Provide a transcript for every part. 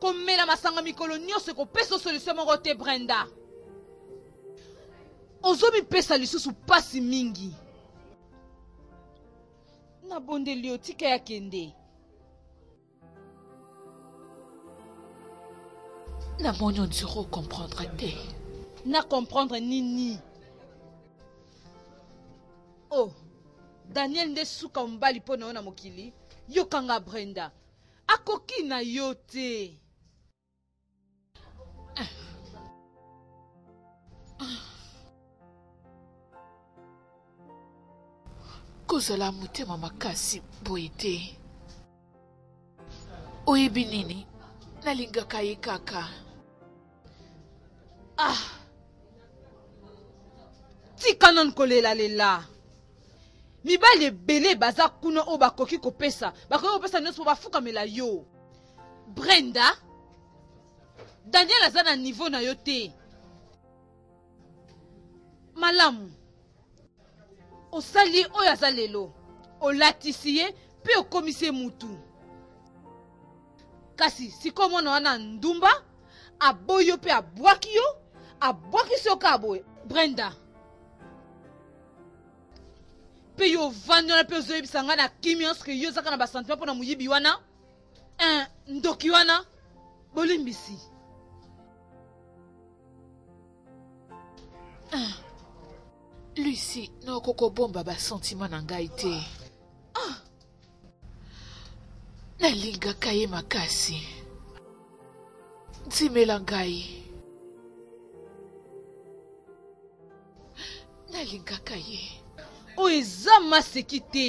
komela masanga mikolo nyonso ekopesa solution moko te brenda ozomipesa lisusu mpasi mingi nabondeli yo tika ya kende namoni ondiro okomprendre te na comprendre nini Oh Daniel nde suka mobali mpo na yo na mokili yokanga Brenda akoki na yo te kozala motema makasi boye te Oyebi nini? Nalingaka ye kaka. Ah! Tika nanu kolela lela. Mibali ebele baza kuna oyo bakoki kopesa, bakoki kopesa nyonso mpo bafukamela yo. Brenda, Daniel aza na niveau na yo te. Malamu. osali ye oyo aza lelo olatisi ye mpe okomisi ye mutu kasi sikoyo mwana wana ndumba aboyi yo mpe abwaki yo abwakisi yo kaka boye brenda mpe yo ovandi wana mpe ozoyebisa ngai na kimia soki yo ozaka na basentiment mpo na moyibi wana eh, ndoki wana bolimbisi Ah. Lucie, noko kobomba ba sentiment na ngai te. Ah. Nalingaka ye makasi. Ntimela ngai. Nalingaka ye. Oyo eza maseki te.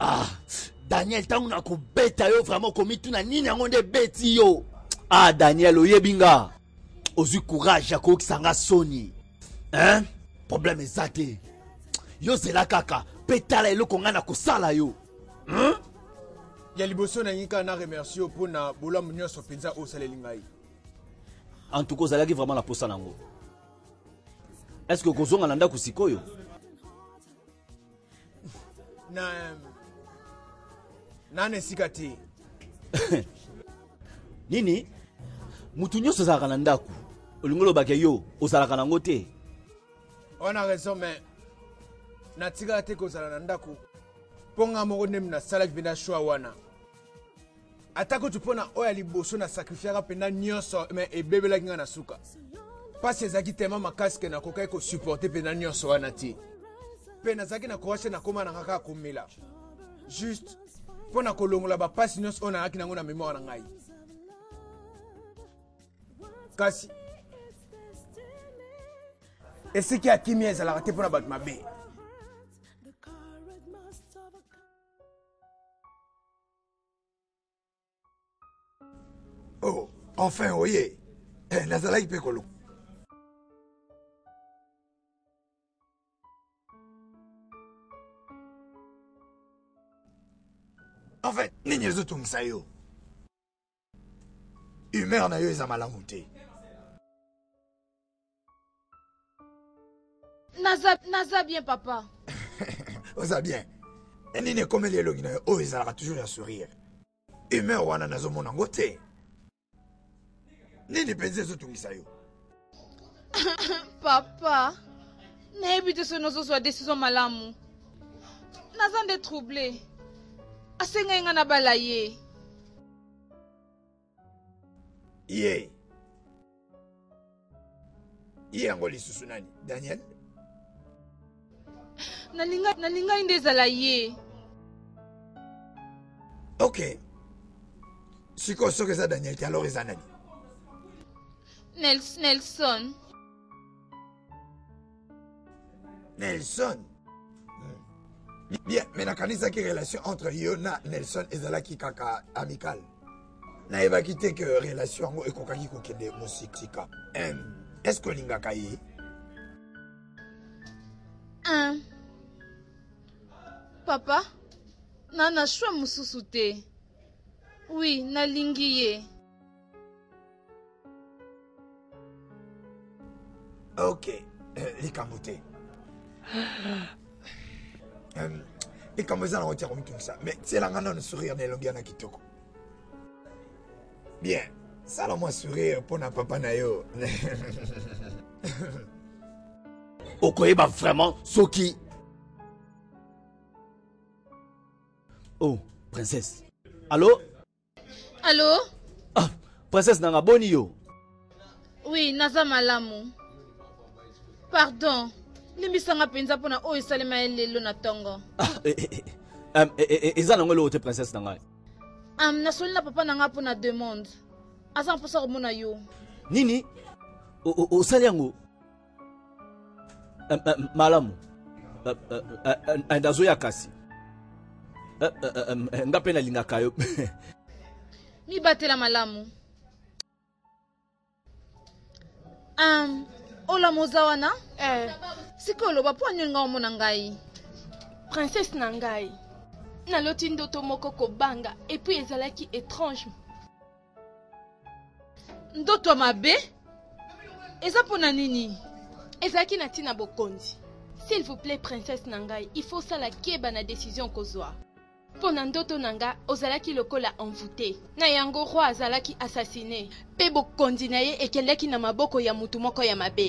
ah daniel ntango nakobeta yo vraiment komituna nini yango nde ebeti yo ah daniel oyebi nga ozwi courage ya koyokisa nga soni hein problème eza te yo zela kaka mpe tala eloko ngai nakosala yo hmm? ya liboso na yika na remercie mpo na bolamu nyonso mpenza oyo osaleli ngai en tout cas ozalaki vraiment na mposa nango est ce que okozonga na ndako sikoyo na nana esika te nini motu nyonso ozalaka na ndako olingi olobaka yo ozalaka nango te wana raison mais natikala te kozala na ndako mpo ngai moko nde nasalaki mpenza shwa wana ata kutu mpo na oyo ya liboso na sakrifiaka mpenza nyonso me ebebelaki ngai na suka mpasi ezalaki tema makasi ke nakokaki kosuporte mpenza nyonso wana te mpe nazalaki na courage te nakoma na ngai kaka komela juste mpo na kolongola bampasi nyonso oyo nayaki nango na memoire na ngai kasi esika ya kimia ezalaka te mpo na bato mabe Oh, enfin oye eh, nazalaki mpe koluka en fait nini ezotungisa yo humeur na yo eza malamu te naza, naza bien papa oza bien e nini ekomeli elongi na yo oyo ezalaka toujours ya sourire humeur wana nazomona yango te nini mpenza ezotungisa yo papa nayebi te soki nazozwa desizio malamu naza nde trouble asengai ngai nabala ye ye ye yango lisusu nani daniel nalinga nalingaki nde ezala ye ok sikoyo soki eza daniel te alors eza nani nelson nelson hmm. bien mais nakanisaki relation entre yo na nelson ezalaki kaka amical nayebaki te ke relation yango ekokaki kokende mosika est ce que olingaka ye Ah. Papa, na na choix mosusu te. Oui, nalingi ye. Ok, likambo te. likambo eza na kotya komitungisa mais tielanga nano sourire na elongi yana kitoko bien sala mwa sourire mpo na papa na yo okoyeba vraiment soki oh princesse allo allo ah princesse nanga boni yo Oui, naza malamu. Pardon. Limbisa nga penza pona oyo esalema ye lelo na tongo. Ah, eh, eh, eh. Um, eh, eh, eh, eza nango eloko te princesse na ngai. Um, nasoli na papa na nga pona demande. Aza mposa komona yo. Nini? Osali yango? Malamu. Nazoya kasi. Nga mpe nalingaka yo. Mibatela malamu. Um, ola moza wana eh. sikoyo oloba mpo anini ngai omona ngai princesse na ngai naloti ndoto moko kobanga epuis ezalaki étrange ndoto ya mabe eza mpo na nini ezalaki na ntina bokonzi s'il vous plaît princesse na ngai il faut osala keba na décision okozwa Mpo na ndoto na nga, ozalaki lokola envoute. Na yango roi azalaki assassine. Mpe bokonzi na ye ekendaki na maboko ya moto moko ya mabe.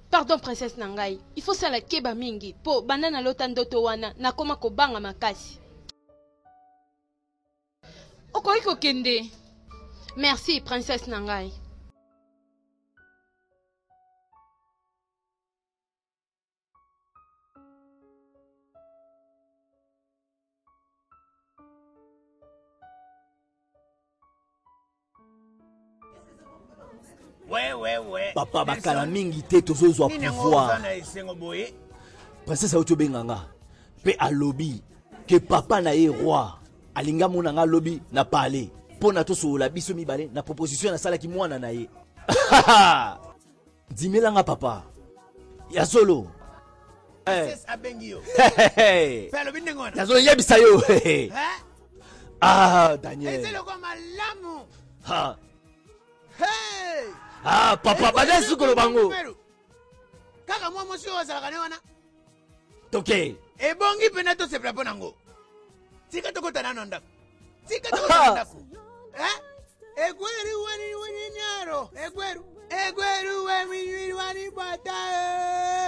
Pardon princesse na ngai il faut sala keba mingi po banda na lota ndoto wana nakoma kobanga makasi okoki kokende merci princesse na ngai papa bakala mingi te tozozwa pouvoir princese auti obenga nga mpe alobi ke papa na ye roi alingi amona nga lobi na pale mpo na tosolola biso mibale na proposition nasalaki mwana na ye Dimela nga papa. Ya solo. Eh. abengi yo. Pe alobi ndenge wana. Nazo yebisa yo. Eh? Ah, Daniel. Eza eloko malamu. Ha. Hey. Ah, papa, banda sukolo bango. Kaka mwa mwasi oyo azalaka ne wana. tokei ebongi mpena tosepela mpo nango tika tokota nano ndako tika tokota ndako eh? egweru waniwaninyaro egweru egweru wemiwaniwanikwata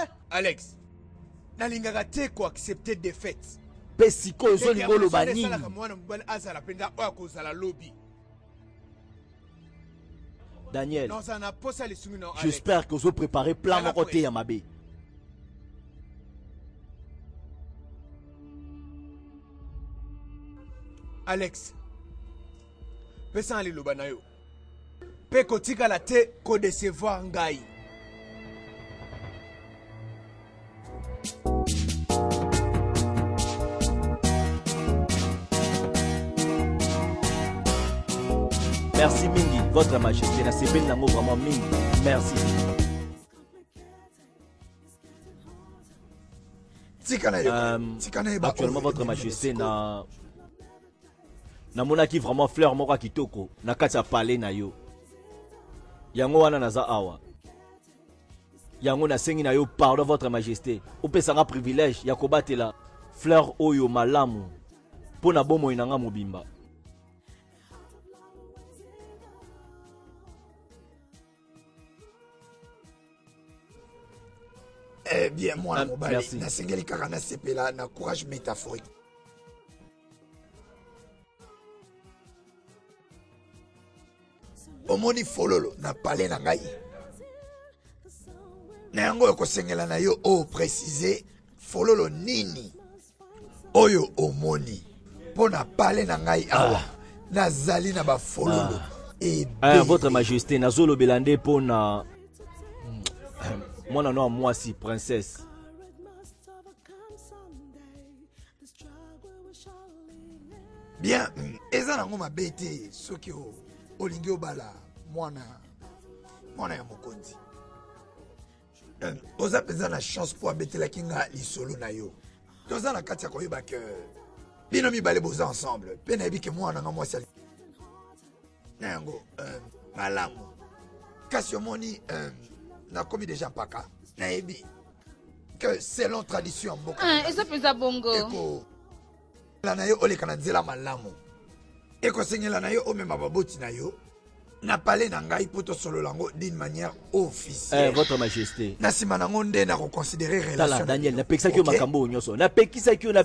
eh. alex nalingaka te koaccepte defaite mpe sikoyo ozolinga oloba nini mwana mobali azala mpenza oyo akozala lobi Daniel, j'espère que vous préparez plein de côté ya mabe. Alex, pesa ali loba na yo. Pe kotika la te ko décevoir ngai. merci mingi votre majesté nasepeli nango vraiment mingi merci euh, actuellement votre majesté na namonaki vraiment fleur moko ya kitoko na kati ya palais na yo yango wana naza awa yango nasengi na yo pardon votre majesté opesa nga privilège ya kobatela fleur oyo malamu mpo na bomoi na nga mobimba eh bien mwana Ah, mobali merci. nasengeli kaka nasepela na courage métaphorique omoni fololo na pale na ngai na yango ekosengela na yo o precise fololo nini oyo omoni mpo na pale na ngai awa ah. nazali na bafololo ah. Eh, eh, votre majesté nazolobela nde mpo na mwana no ya mwasi princesse bien eza nango mabe te soki olingi obala mwana mwana ya mokonzi eh, oza mpenza na chance mpo abetelaki nga lisolo na yo toza na kati ya koyeba ke bino mibale boza ensemble mpe nayebi ke mwana na nga mwasi na yango euh, malamu kasi omoni euh, nakomi deja mpaka nayebi que selon tradition ya mboka ah, eza mpenza bongo ekola na yo oleka na nzela malamu ekosengela na yo omema baboti na yo na pale na ngai mpo tosolola yango d'une manière officielle eh, votre majesté na nsima na yango nde nakoconsidere relation daniel napekisaki yo makambo oyo nyonso napekisaki yo na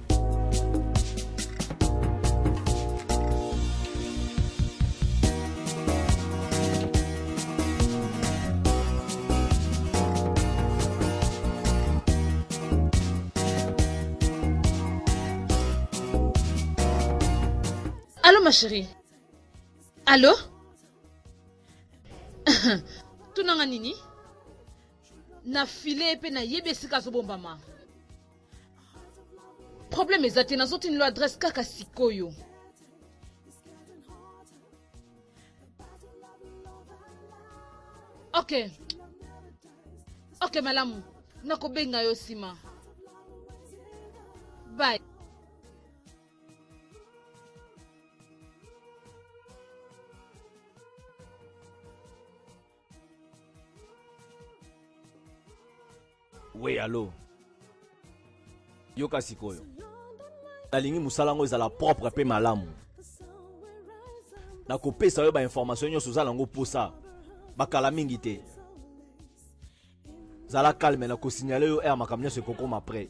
Allô, ma chérie Allô tunanga nini na file mpe nayebi esika azobombama problème eza te nazotinelo adresse kaka sikoyo ok ok malamu nakobenga yo nsima bye we alo yoka sikoyo nalingi mosala yango ezala propre mpe malamu nakopesa yo bainformation nyonso oza nango mposa bakala mingi te zala calme nakosignale yo ere makambo nyonso ekokoma près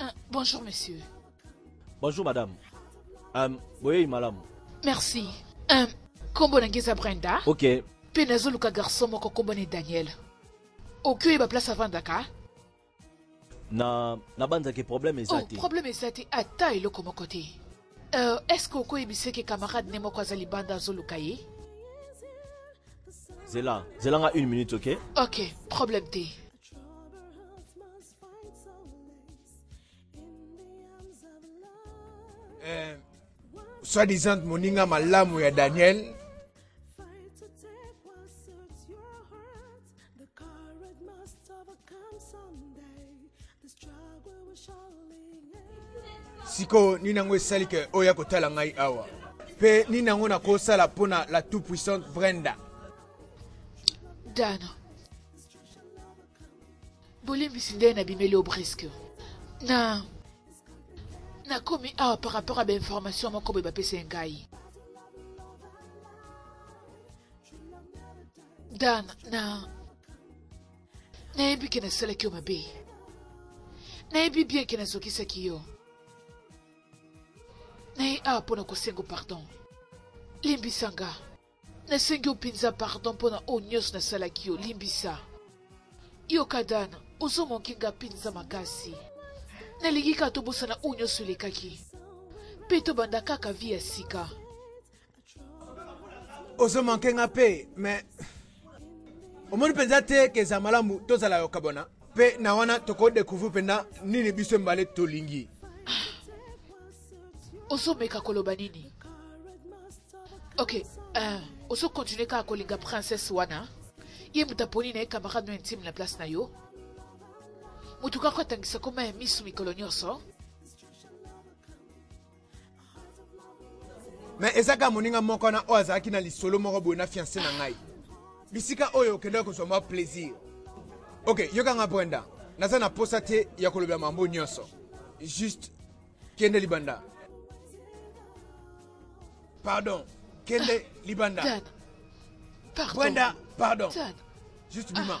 Ah, bonjour, monsieur. Bonjour, madame. Euh, boyei malamu. Merci. Euh, kombo na ngeza Brenda. Ok. Mpe nazoluka garçon moko kombo na Daniel. Oki oyeba place avandaka? Na, nabanza ke problème eza oh, te. Oh, problème eza te ata eloko moko te. Euh, est-ce que okoyebisa ke camarade ne moko aza libanda azoluka ye? Zela, zela nga une minute, ok? Ok, problème te. Euh, soit disant moninga malamu ya Daniel The current must overcome someday. The struggle will surely end. sikoyo nini yango esali ke oya kotala ngai awa mpe nini yango nakosala mpo na la tout puissante brenda dana bolimbisi nde nabimeli yo briske na nakomi awa par rapport ya bainformation moko boye bapesa ngai Dan, na nayebi ke nasalaki yo mabe nayebi bien ke nazokisaki yo naye awa mpo na kosengo pardon limbisa nga nasengi yo mpenza pardon mpo na oyo nyonso nasalaki yo limbisa yoka dan ozomoki nga mpenza makasi nalingi kaka tobosana oyo nyonso elekaki mpe tobanda kaka vi ya sika ozo manke nga pe mais omoni mpenza te ke eza malamu tozala yokabona mpe na wana tokodecouvrir mpenza nini biso mbale tolingi ozomeka koloba nini ok uh, ozokontinue kaka kolinga princesse wana ye moto aponi na ye camarade no intime na place na yo moto kaka atangisa koma ya misu mikolo nyonso me eza kaka moninga moko wana oyo azalaki na lisolo moko boye na fianse na ngai bisika oyo okendaki kozwa mwa plaisir ok yokanga brenda naza na posa te ya kolobela mambo nyonso juste kende libanda pardon kende libanda Dad, pardon. brenda pardon Dad. juste bima ah.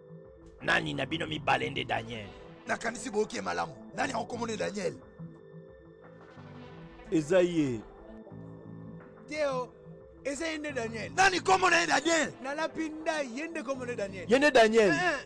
Nani na bino mibale nde Daniel? Nakanisi boyoki ye malamu. Nani yango komone Daniel? Eza ye. Teo, eza ye nde Daniel. Nani komone ye Daniel? Nalapi ndai, ye nde komone Daniel. Ye nde Daniel. Eh, eh.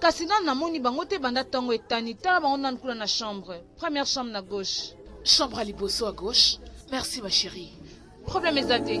Kasi nanu namoni bango te banda tango etani. Tala bango nanu kuna na chambre. Première chambre na gauche. Chambre ya liboso à gauche. Merci ma chérie. Problème eza te.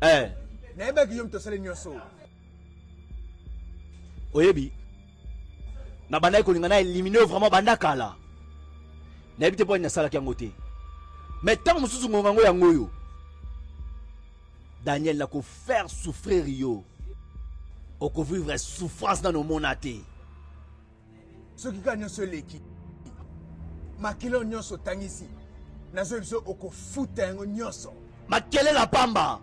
eh. nayebaki yo moto osali nyonso oyebi nabandaki kolinga na elimine vraiment banda kala nayebi te mpo ani nasalaki yango te me ntango mosusu ngonga yango yango oyo daniel nakofaire souffrir yo okovivre souffrance nano omona te soki kaka nyonso eleki makila oyo nyonso otangisi nazoyi biso okofuta yango nyonso makele na pamba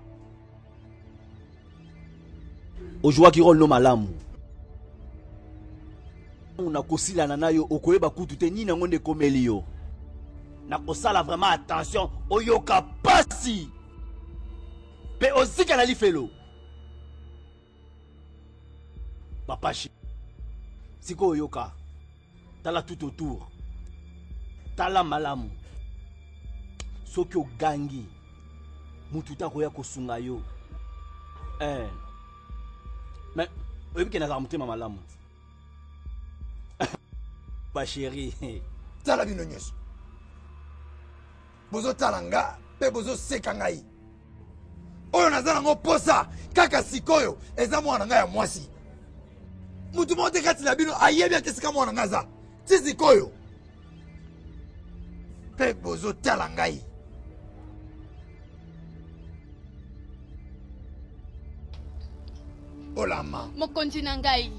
ojuwaki role no malamu ntango nakosilana na yo okoyeba kutu te nini yango nde ekomeli yo nakosala vraiment attention oyoka pasi mpe ozika na lifelo Papa Chi, sikoyo yoka, tala tout autour, tala malamu. Soki ogangi, mutu te akoya kosunga yo. Eh. Mais oyebi ke nazalaka motema malamu. Ba chérie. Tala bino nyonso. bozotala nga mpe bozoseka ngai oyo naza nango mposa kaka sikoyo eza mwana ngai ya mwasi motu moko te kati na bino ayebi ata esika mwana ngai aza ti sikoyo mpe bozotala ngai olama mokonzi na ngai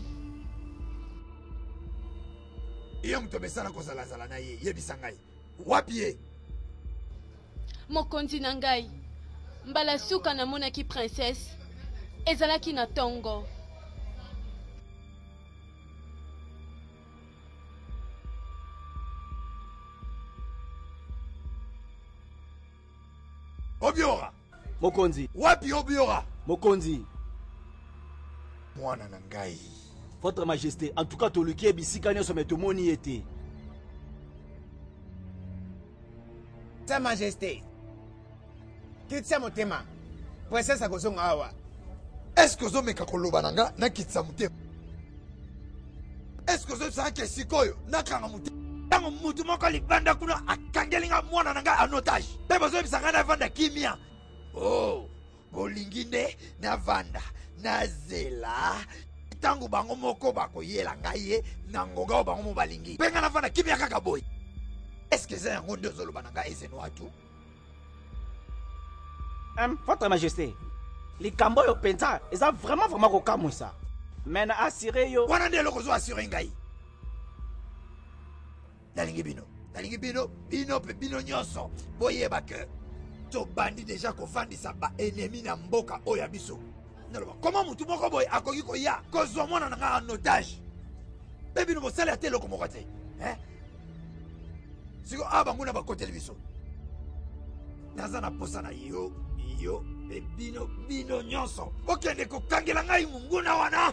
ye moto omesana kozalazala na ye yebisa ngai wapi ye mokonzi na ngai mbala suka namonaki princesse ezalaki na tongo obiora Mokonzi. Wapi Obiora? Mokonzi. Mwana na ngai. Votre Majesté, en tout cas toluki ye bisika nyonso mais tomoni ye te. Sa Majesté, kitisa motema, princesse akozonga awa. Est-ce que ozo meka koloba na nga na kitisa motema? Est-ce que ozo yebisa nga ke sikoyo nakanga motema? ntango motu moko libanda kuna akangeli nga mwana na ngai en otage mpe bozoyebisa ngai navanda kimia o oh, bolingi nde navanda nazela ntango bango moko bakoyela ngai ye na ngonga oyo bango moko balingi mpe ngai navanda kimia kaka boye eske eza yango nde ozoloba na ngai ezenwatu Hum, votre majesté likambo oyo mpenza eza vraiment vraiment kokamwisa me na asire yo wana nde eloko ozoasire ngai nalingi bino nalingi bino bino mpe bino nyonso boyeba ke tobandi deja kofandisa baenemi na mboka oyo ya biso naloba koma motu moko boye akoki koya kozwa mwana na ngai en otage mpe bino bosali ata eloko moko te eh? siko awa banguna bakoteli biso naza na posa na yo yo mpe bino bino nyonso bokende kokangela ngai monguna wana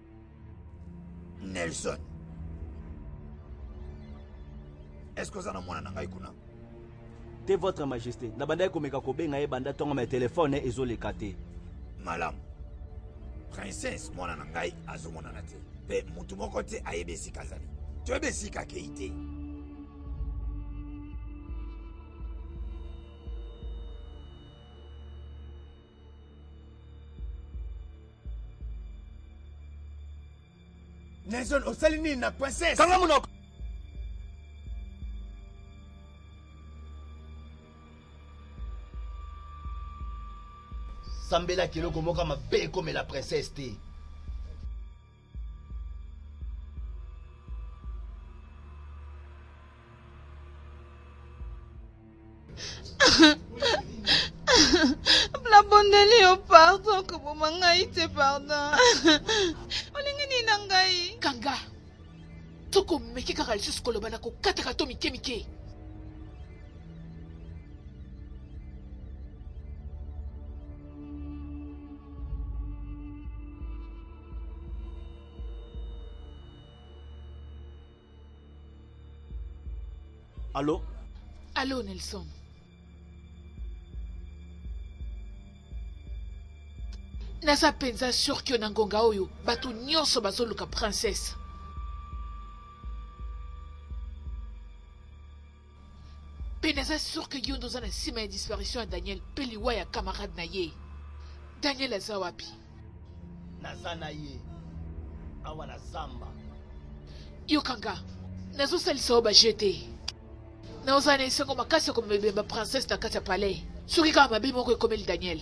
Nelson. Est-ce que oza na mwana na ngai kuna? Te votre majesté, na bandaki komeka kobenga ye banda tongo mais téléphone eh, ezoleka te. Malam. Princesse mwana na ngai azomonana te. Pe mutu moko te ayebi esika azali. Toyebi esika akei te. Nelson osali nini na princesse? Kanga munoko. sambelaki eloko moko mabe ekomela princesse te nabondeli yo pardon koboma ngai te pardon olingi nini na ngai kanga tokomeki kaka lisusu koloba na kokataka to mike mike Allô Allô, Nelson. naza mpenza sur ke na ngonga oyo bato nyonso bazoluka princesse Pe naza sur que yonde oza na sima ya disparition ya Daniel pe liwa ya camarade na ye. Daniel aza wapi? Naza na ye awa na zamba. Yoka nga, nazo salisa yo ba jeux te. Na oza na esengo makasi ya komema ebemba princesse na kati ya palais. Soki kaka mabe moko ekomeli Daniel.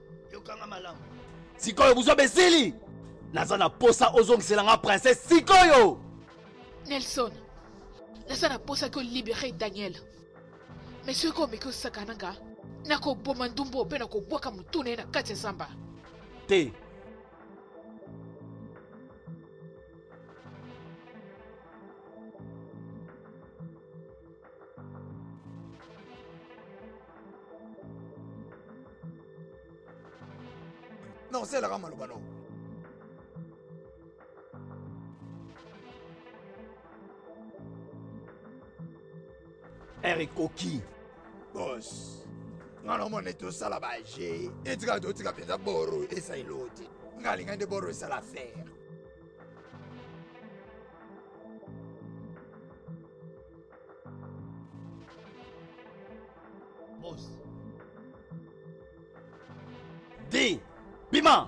yokanga malamu sikoyo buzoba esili naza na posa ozongisela nga princesse sikoyo nelson naza na posa ki olibere daniel me soki omeki osakana nga nakoboma ndumbo mpe nakobwaka motu na ye na kati ya zamba te Non, c'est la rame, le ballon. Eric Oki. Boss. nga namoni tosala baje etika totika mpenza boro esa eloti nga alinga nde boro esala fere Boss. D. Bima.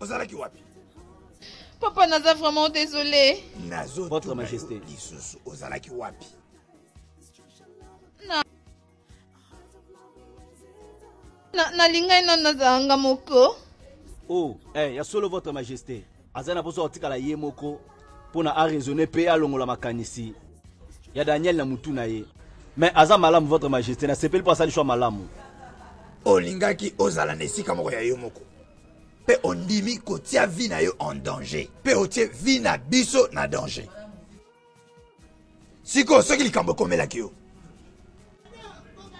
ozalaki wapi papa naza vraiment désolé votre majesté lisusu ozalaki wapi nalingai na nazalanga moko o oh, eh, ya solo votre majesté aza na mposa kotikala ye moko mpo na araisonne mpe alongola makanisi ya daniel na motu na ye mais aza malamu votre majesté nasepeli mpo asali shwa malamu olingaki ozala na esika moko ya yo moko mpe ondimi kotia vie na yo en danger mpe otie vie na biso na danger sikoyo soki likambo ekomelaki yo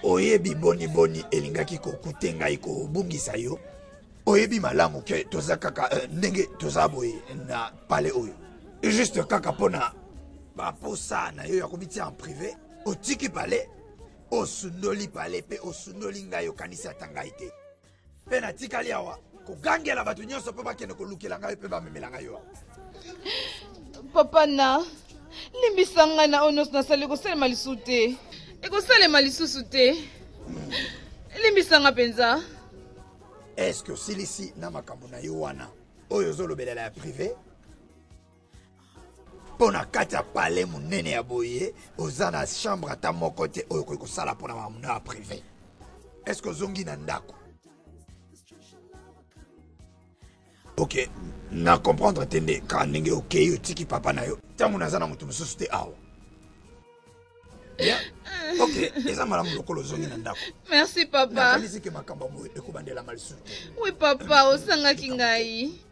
oyebi boniboni elingaki kokute ngai kobungisa yo oyebi malamu ke toza kaka eh, ndenge toza boye na pale oyo juste kaka mpo na baposa na yo ya komitia en privé otiki pale osundoli pale mpe osundoli ngai okanisi ata ngai te Mpe natikali awa kogangela bato nyonso mpo bakende kolukela ngai mpe bamemela ngai yo. Papa na limbisa ngai na oyo nyonso nasali ekosalema lisusu te ekosalema lisusu te limbisa ngai mpenza eske osilisi na makambo na yo wana oyo ozolobelela ya prive mpo na kati ya pale monene ya boye oza na chambre ata moko te oyo okoki kosala mpo na mamuna ya prive eske ozongi na ndako ok na comprendre te nde kaka ndenge okei otiki papa na yo ntango naza na moto mosusu te awa ok eza malamu lokola ozongi na ndako merci papakanisi ke makambo yango ekobandelama lisusu oui papa osangaki ngai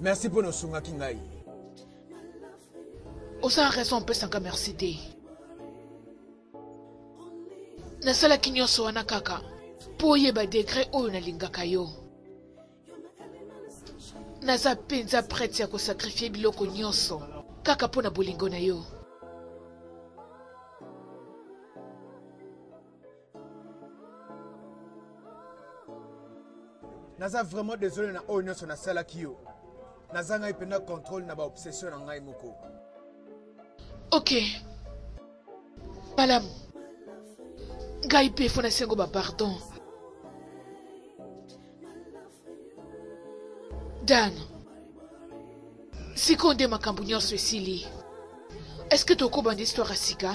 merci pona osungaki ngai oza raison opesaka merci te nasalaki nyonso wana kaka mpo oyeba degre oyo nalingaka yo naza mpenza prete ya kosakrifie biloko nyonso kaka mpo na bolingo na yo naza vraiment désolé na oyo nyonso nasalaki yo naza ngai mpenza contrôle na baobsession na ngai moko ok malamu ngai mpe fo nasengo bapardon dan sikoyo nde makambo nyonso esili est ce que tokobanda histoire ya sika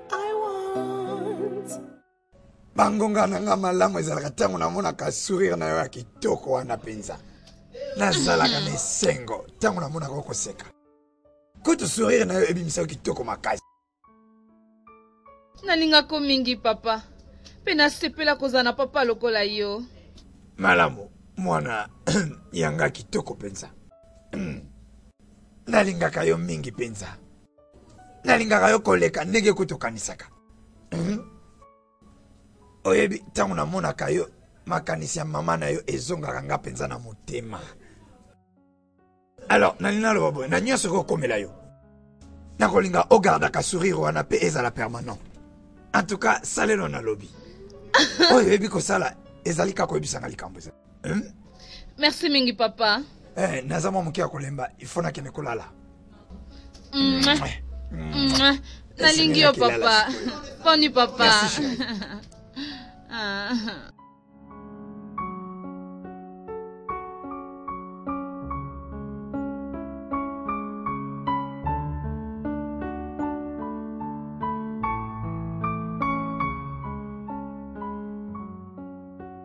bangonga na nga malamu ezalaka ntango namonaka sourire na yo ya kitoko wana mpenza nazalaka na esengo ntango namonaka yo koseka kutu sourire na yo ebimisaka kitoko makasi nalingako mingi papa mpe nasepela kozala na papa lokola yo malamu mwana yanga kitoko mpenza nalingaka yo mingi mpenza nalingaka yo koleka ndenge kutu okanisaka hmm? oyebi ntango namonaka yo makanisi ya mama na yo ezongaka nga mpenza na motema alors nalingi naloba boye na nyonso ekokomela yo nakolinga ogardaka sourire wana mpe ezala permanent en tout cas salelo nalobi oyo oyebi kosala ezali kaka koyebisanga likambo ezali Hein? Merci mingi papa. Eh, naza mwa moke ya kolemba, il faut nakende kolala. Mm. Mm. Nalingi yo papa. Boni papa. Merci, ah.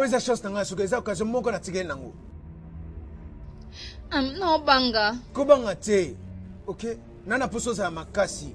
oyo eza chance na ngai soki eza occasion moko natikeli nango nobanga kobanga te ok nana mposo ozala makasi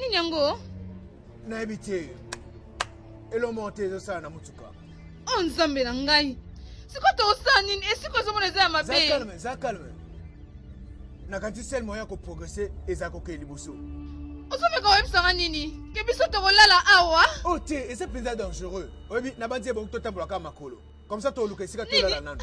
nini yango nayebi te elomoko te ezosala na motuka o oh, nzambe na ngai sikoyo tokosala nini esiko ezomona eza ya mabe za calme nakanisi sele moyen ya koprogrese eza kokee liboso ozomeka oyebisanga nini ke biso tokolala awa o oh, te eza mpenza dangereux oyebi na banzi ebongi totambolaka makolo comme ça toluka esika tolala nano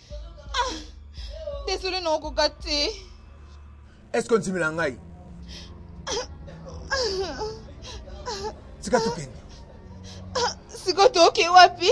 ah desole na okoka te est ce que ondimela ngai tika tokende siko toke wapi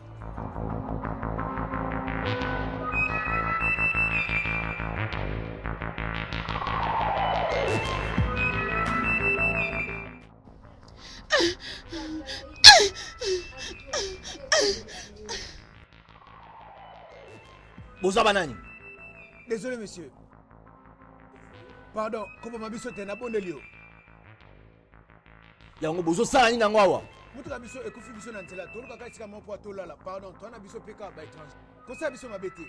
boza banani désolé monsieur pardon koboma biso te nabondeli yo yango bozosala nini yango awa motuka biso ekufi biso na nzela tolukaka esika moko mpo tolala pardon toana biso mpe kaka baétranger kosala biso mabe te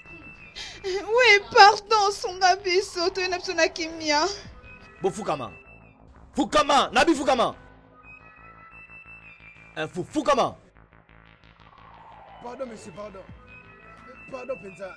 oui pardon sunga biso toye na biso na kimia bofukama fukama na bifukama eh, fukama pardon monsieur pardon pardon mpenza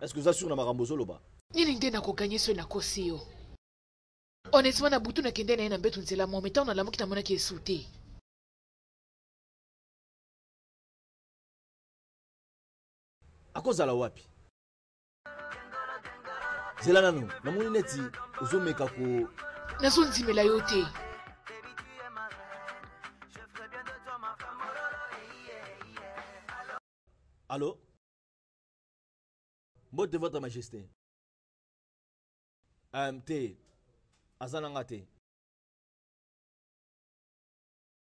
Est-ce que oza sur na makambo ozoloba? Nini nde nako gagner soki nakosi yo? Honnêtement na butu nakende na ye na mbetu nzela moko mais tango nalamuki namonaki ye su te. Akozala wapi? zela nanu namoni neti ozomeka ko nazondimela yo te allo mbote votre majesté um, te aza na nga te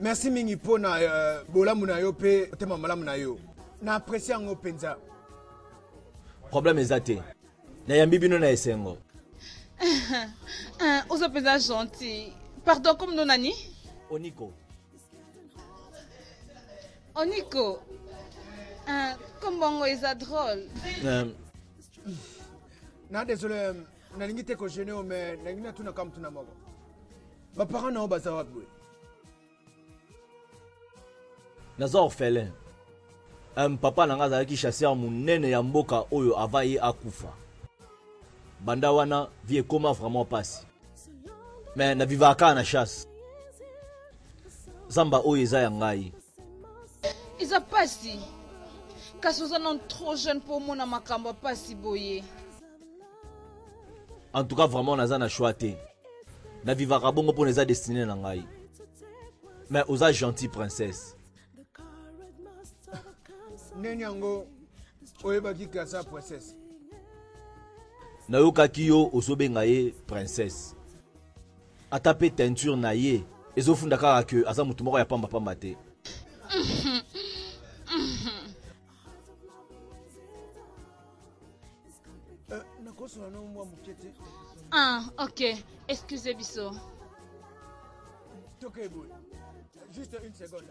merci mingi mpo na uh, bolamu na yo mpe motema malamu na yo na aprecie yango mpenza problème eza te nayambi bino na esengo ah, oza mpenza gentil pardon comme no nani oniko oniko ah, comme bongo eza drôle euh. na désolé nalingi te kogene yo mais nalingi natuna kamutuna moko Ba parents na yo baza wapi boye? Naza orphelin. Hum, papa na nga azalaki chasseur munene ya mboka oyo avant ye akufa. Banda wana vie ekoma vraiment pasi. Mais na vivaka kaka na chasse. Zamba oyo eza ya ngai. Eza pasi. Kasi oza nanu trop jeune po omona makambo ya pasi boye. en tout cas vraiment naza na choix te na vivaka bongo mpona eza destine na ngai mais oza gentil princesse ndenge yango oyebaki ke aza princesse nayokaki yo ozobenga ye princesse ata mpe teinture na ye ezofunda kaka ke aza moto moko ya pambapamba te Euh, nakosola no mwa moke te ah ok excuse biso tokei boye juste une seconde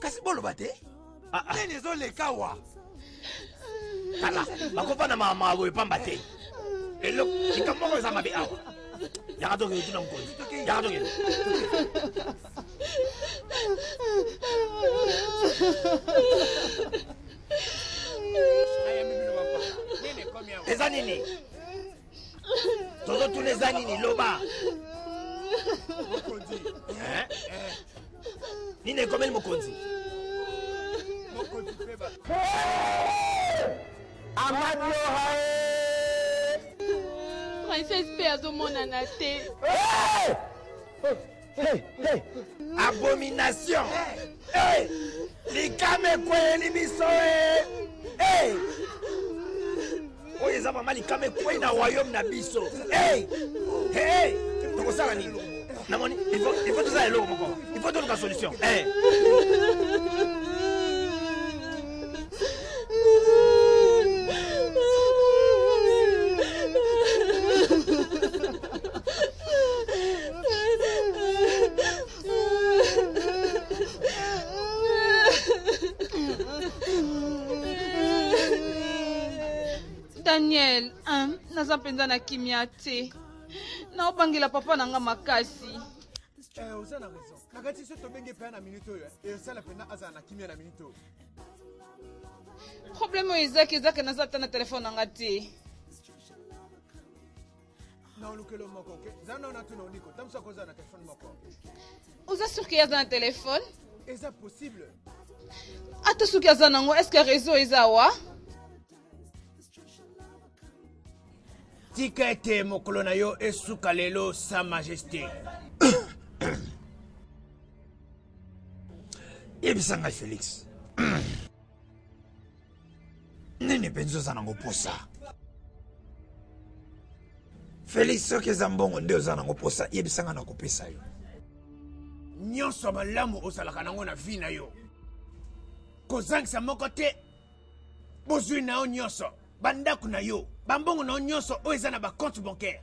kasi boloba te ah, ah. nini ezoleka wa tala bakofanda makamaka boye pamba te eloko likambo moko eza mabe awa yaka tokende tuna mokonzi yaka tokende eza nini Tozo tuna eza nini loba. Mokonzi. Eh? Eh. Nini ekomeli mokonzi? Mokonzi peba. Amani ohae. Princesse pe azomonana te. Hey! Hey, hey. Abomination. Hey. Likame kweli biso eh. Hey. Oyo eza mama likame kweli na royaume na biso. Hey. Hey. Tokosala nini? Namoni, il faut il faut tozala eloko moko. Il faut toluka solution. Hey. daniel hein, naza mpenza na kimia te naobangela papa na nga makasi eh, oza na raison nakati so tobenge mpe na minute oyo eh, esala mpenza azala na kimia na minute oyo problème oyo ezaki ezaki naza ata na telefone na nga te naolukelo moko ke za nao natuna oniko ntango soki oza na telefone moko oza surke aza na telefone eza possible ata soki aza nango est ce que réseau eza awa tika ete mokolo na yo esuka lelo sa majesté yebisa ngai felix nini mpenza oza nango mposa felix soki eza mbongo nde oza nango mposa yebisa ngai nakopesa yo nyonso ya malamu ozalaka nango na vi na yo kozangisa moko te bozwi na yo nyonso bandako na yo bambongo na yo nyonso oyo eza na bacompte bancaire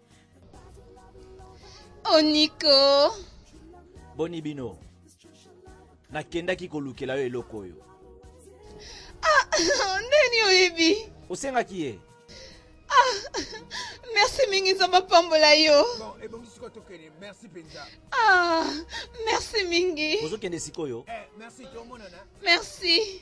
oniko boni bino nakendaki kolukela yo eloko oyo ah, ndeni oyebi osengaki ye ah, merci mingi nzambe apambola yo ah, merci mingi ozokende sikoyo eh, merci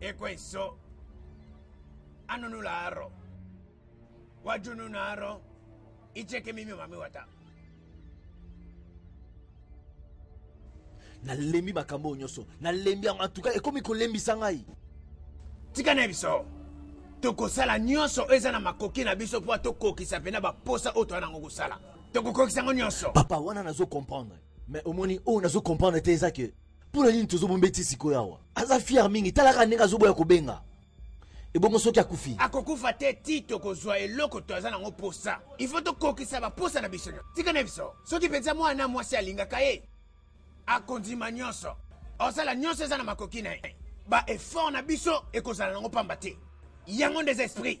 ekweso anunula aro wajununa aro icheke mimi mami wata nalembi makambo oyo nyonso nalembi yango antuka ekomi kolembisa ngai tika na biso tokosala nyonso oyo eza na makoki na biso mpo tokokisa mpena baposa oyo toya nango kosala tokokokisa yango nyonso papa wana nazo comprendre Mais omoni oyo nazo comprendre te eza que pona nini tozo bombe ti sikoyo awa aza fier mingi talaka ndenge azoboya kobenga ebongo soki akufi akokufa te ti tokozwa eloko to aza nango mposa ifo tokokisa bamposa na biso tika na biso soki mpenza mwana mwasi alingaka ye akondima nyonso osala nyonso eza na makoki na ye baeffort na biso ekozala nango mpamba te yango nde eza esprit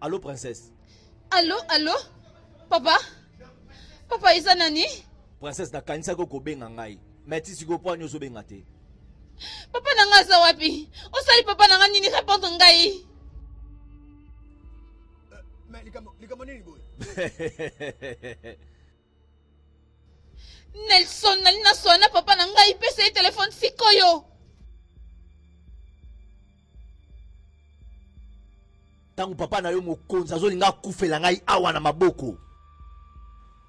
Allô princesse. Allô allô papa papa eza nani? Princesse nakanisaki okobenga ngai mais ti sikoyo mpo ani ozobenga te. Papa na ngai aza wapi? Osali papa na ngai nini répondre ngai? Euh, mais likambo likambo nini boye? Nelson nali na swana na papa na ngai pesa ye telefone sikoyo ntango papa na yo mokonzi azolinga akufela ngai awa na maboko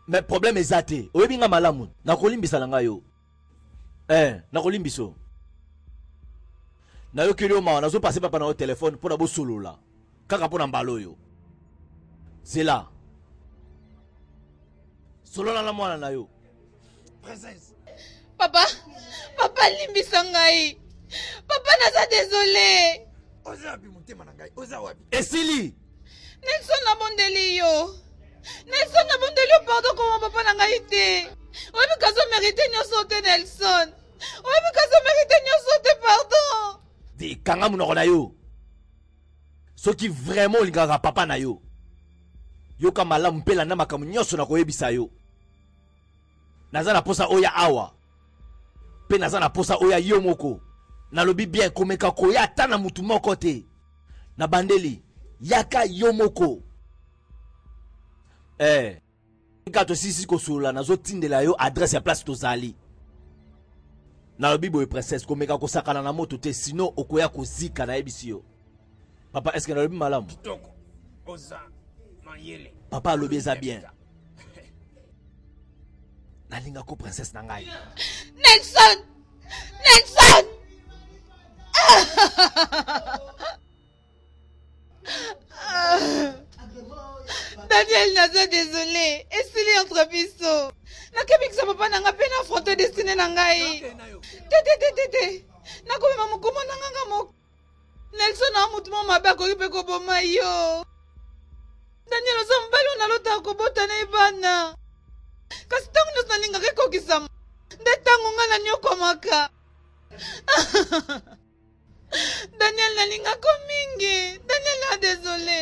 me probleme eza te oyebi ngai malamu nakolimbisala ngai yo eh, nakolimbiso nayokeli yo mawa nazopase papa na yo telefone mpo na bosolola kaka mpo na mbala oyo zela solola na mwana na yo princesse papa papa limbisa ngai papa naza desole oza wapi motema na ngai oza wapi esili Nelson nabondeli yo Nelson nabondeli yo pardon koma papa na ngai te oyebi kazo merite nyonso te Nelson oyebi kazo merite nyonso te pardon te kanga monoko na yo soki vraiment olingaka papa na yo yoka malamu mpe landa makambo nyonso na koyebisa yo Naza na posa oya awa pe naza na posa oya yo moko. Nalobi bien komeka koya ata na mutu moko te. Na bandeli yaka yo moko. Eh. Kaka tosilisi kosolola nazo tindela yo adresse ya place tozali. Nalobi boye princesse komeka kosakana na moto te sinon okoya kozika nayebisi yo. Papa est-ce que nalobi malamu? Kitoko. Oza mayele. Papa alobi eza bien. nalinga ko princesse na ngai nelson nelson daniel naza désolé esili entre biso nakebikisa papa na ngai mpe na fronte destine na ngai te te te te te nakomema mokomo na nganga moko Nelson na mutu moko mabe akoki mpe koboma yo. Daniel oza mobali oyo nalotaka kobota na ye bana. Kasi ntango nyonso nalingaka ekokisama. Nde ntango ngai nanyokwamaka. Daniel nalingako mingi. Daniel a ah, desole.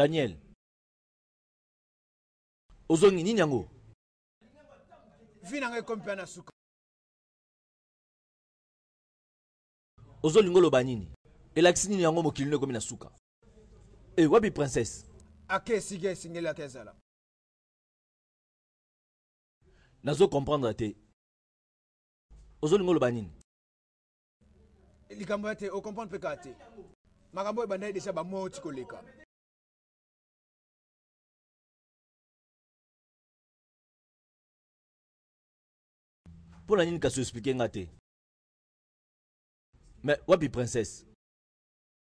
daniel ozongi nini yango vi na ngai ekomi mpe na suka ozolinga oloba nini elakisi nini yango mokili no ekomi na suka e wapi princesse ake esika esengeli ake ezala Nazo comprendre te. Ozo linga oloba nini? Likambo ya te, o comprendre pe kaka te. Makambo oyo ebandaki dejà ba mois oyo ti koleka. Pona nini kasi o expliquer nga te? Mais wapi princesse?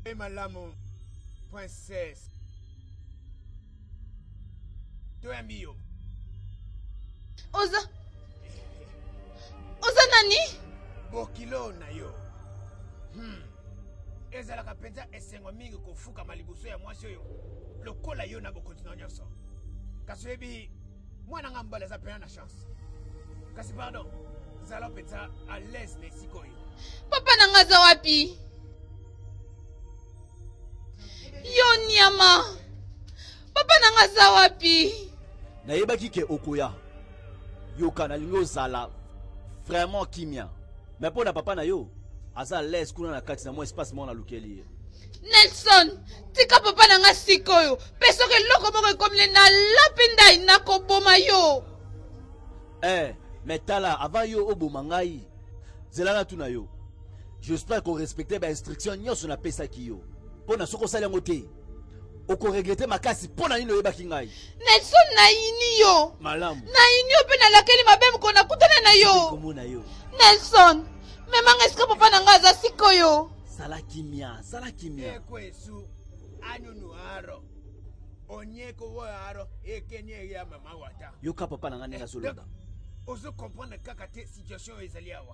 Mpe malamu, princesse. Toyambi yo. Oza. Oza nani? Bokilo na yo. Hmm. Ezalaka mpenza esengo mingi kofukama liboso ya mwasi oyo lokola yo na bokonzi na nyonso. Kasi oyebi mwana nga mobali aza pena na chance kasi pardon zala mpenza à l'aise na esika oyo papa na nga aza wapi yo nyama papa na nga aza wapi nayebaki ke okoya yoka nalingi ozala vraiment kimia Mais pona papa na yo aza à l'aise kuna na kati na mwa espace moko nalukeli ye nelson tika papa na ngai sikoyo mpe soki eloko moko ekomile nalapi ndai nakoboma yo eh, me tala avant yo oboma ngai zela natuna yo j'espère korespecte bainstruction nyonso napesaki yo mpo na soki osali yango te okoregrete makasi mpo na nini oyebaki ngai nelson nayini yo malamu nayini yo mpe nalakeli mabe mokolo nakutana na yo komona yo nelson memanga esika papa na ngai aza sikoyo sala kimia sala kimia ekwesu anunu aro onyeko oyo aro ekeni eya mama wata yoka papa na ngai ndenge azoloba ozo comprendre kaka te situation oyo ezali awa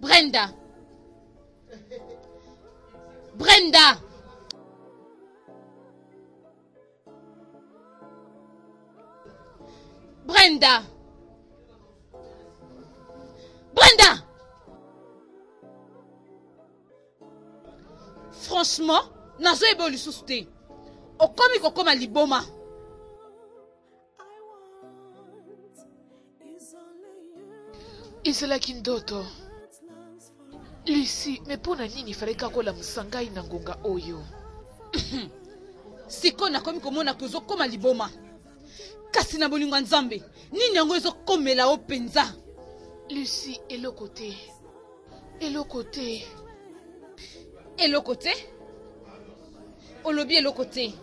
Brenda. Brenda. Brenda. Brenda. Franchement, nazo ebo lisusu te. Okomi kokoma liboma. ezalaki ndoto lisi me mpo na nini falaki akolamusa ngai na ngonga oyo sikoyo nakomi komona ko ezokoma liboma kasi na bolingo ya nzambe nini yango ezokomela yo mpenza lusi eloko te Eloko te. Eloko te? Olobi eloko te.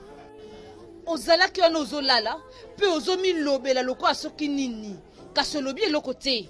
Ozalaki wana ozolala mpe ozomilobela lokola soki nini, kasi olobi eloko te.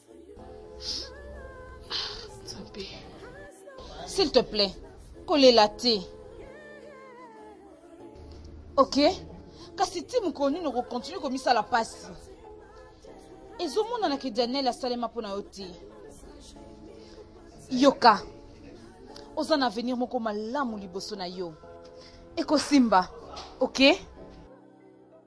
S'il te plaît, kolela te. Ok? Kasi ti mokolo nini okokontinue komisala mpasi? ezomonana ke daniel asalema mpo na yo te yoka oza na avenir moko malamu liboso na yo ekosimba oke okay?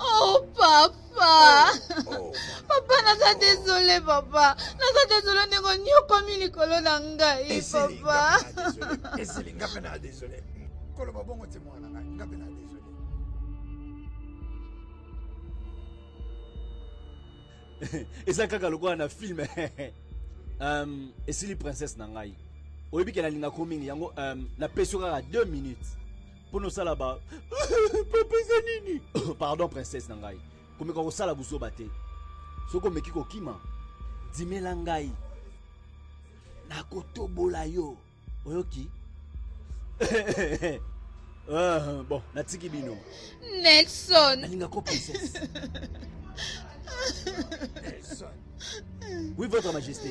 Oh papa. Oh, oh, papa naza désolé papa. Naza désolé ndenge onyokomi likolo na ngai papa. Esili nga mpe na désolé. Koloba bongo te mwana ngai. Nga mpe na désolé. eza kaka lokola na film um, esili princesse na ngai oyebi ke nalingako mingi yango um, napesi yo kaka 2 minutes mpo na osala ba papa eza nini pardon princesse na ngai komeka kosala buzoba te soki omeki kokima dimela ngai nakotobola yo oyoki ah, bon natiki bino nelson nalinga ko princesse oui votre majesté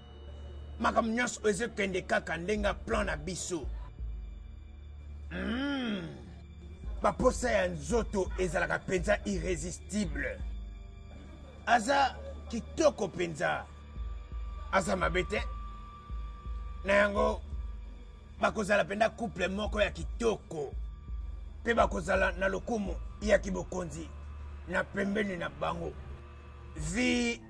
makambo nyonso ezokende kaka ndenge ya plan na biso mm. baposa ya nzoto ezalaka mpenza irrésistible aza kitoko mpenza aza mabe te na yango bakozala mpenza couple moko ya kitoko mpe bakozala na lokumu ya kibokonzi na pembeni na bango vi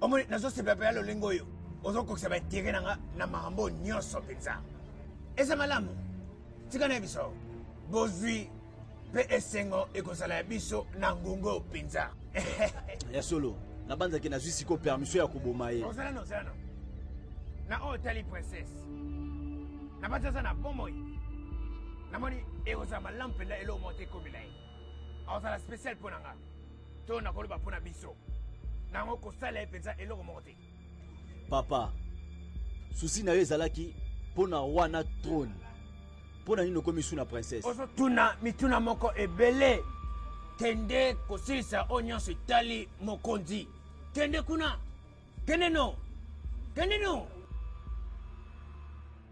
omoni nazosepela mpenza lolenge oyo ozokokisa baintere na nga na makambo nyonso mpenza eza malamu tika na biso bozwi mpe esengo ekozala ya biso na ngongo mpenza ya solo nabanzaki nazwi sikoyo permission ya koboma ye ozalana ozalana na oyo otali princesse nabanzi aza na bomoi namoni ekozala malamu mpenza eloko moko te ekomela ye akozala spécial mpo na ngai to na koloba mpo na biso na yango kosala ye mpenza eloko moko te papa susi na yo ezalaki mpo na wana trone mpo na nini okomi su na princesse ozotuna mituna moko ebele kende kosilisa oyo nyonso etali mokonzi kende kuna kende no kende no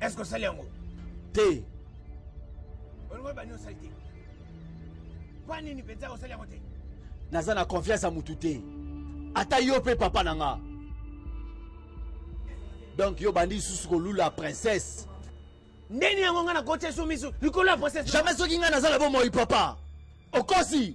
eske osali yango te olingo bani osali te mpo nini mpenza osali yango te naza na confiance ya motu te ata yo mpe papa na nga donc yo bandi lisusu kolula princesse Ndeni yango nga nakotia so misu likolo ya process. Jamais soki nga naza na bomoi papa. Okosi.